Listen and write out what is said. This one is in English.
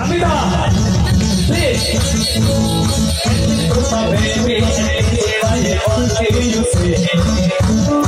Amita, please. My baby, I want to hear you say.